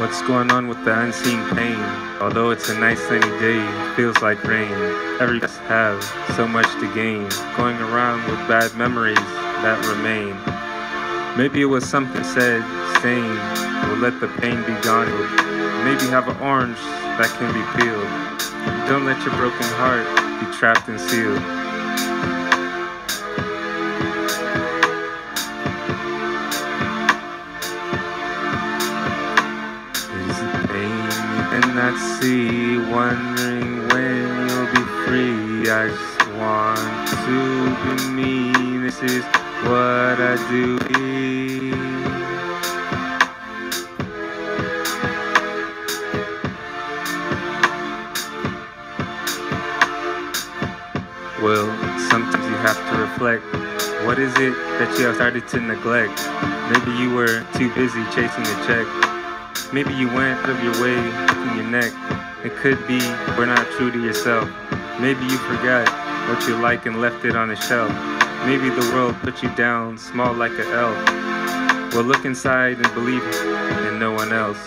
What's going on with the unseen pain? Although it's a nice sunny day, feels like rain. Every us have so much to gain. Going around with bad memories that remain. Maybe it was something said, saying, we'll let the pain be gone. Maybe have an orange that can be peeled. Don't let your broken heart be trapped and sealed. Cannot see, wondering when you'll be free. I just want to be me. This is what I do. Well, sometimes you have to reflect. What is it that you have started to neglect? Maybe you were too busy chasing a check. Maybe you went of your way in your neck. It could be we're not true to yourself. Maybe you forgot what you like and left it on a shelf. Maybe the world put you down, small like an elf. Well, look inside and believe in no one else.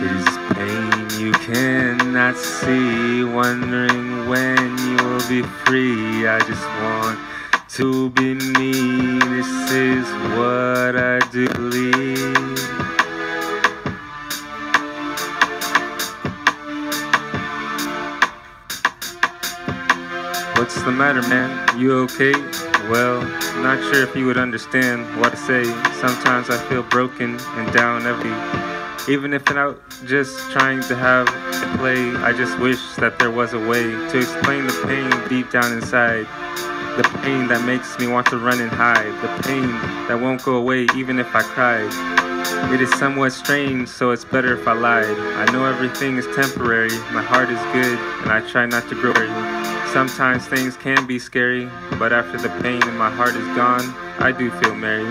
It is pain you cannot see, wondering when you'll be free. I just want to be me. This is what I do believe. What's the matter, man? You okay? Well, not sure if you would understand what I say. Sometimes I feel broken and down every. Even if out just trying to have a play, I just wish that there was a way to explain the pain deep down inside. The pain that makes me want to run and hide. The pain that won't go away even if I cried. It is somewhat strange, so it's better if I lied. I know everything is temporary, my heart is good, and I try not to grow. Sometimes things can be scary, but after the pain in my heart is gone, I do feel merry.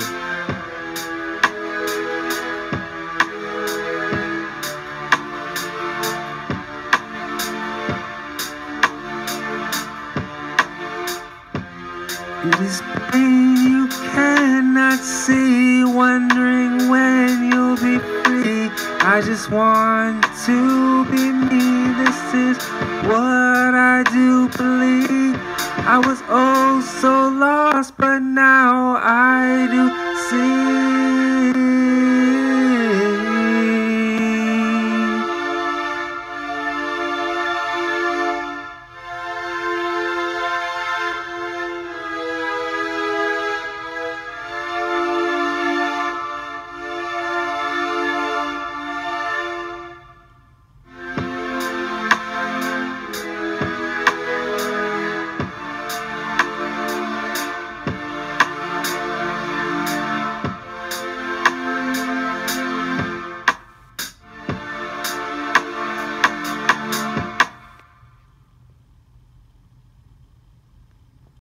It is pain you cannot see, wondering when you'll be free. I just want to be me. This is what I do believe. I was oh so lost, but now I do see.